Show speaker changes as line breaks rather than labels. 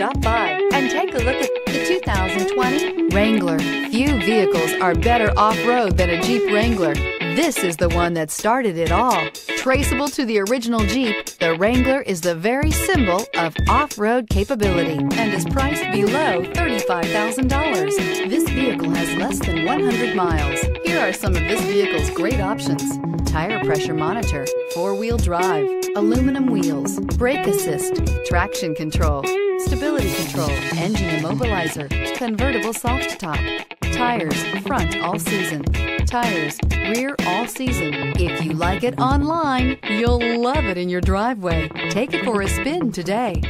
Stop by and take a look at the 2020 Wrangler. Few vehicles are better off-road than a Jeep Wrangler. This is the one that started it all. Traceable to the original Jeep, the Wrangler is the very symbol of off-road capability and is priced below $35,000. This vehicle has less than 100 miles. Here are some of this vehicle's great options. Tire pressure monitor, four-wheel drive, aluminum wheels, brake assist, traction control, stability control, engine immobilizer, convertible soft top, tires, front all season, tires, rear all season. If you like it online, you'll love it in your driveway. Take it for a spin today.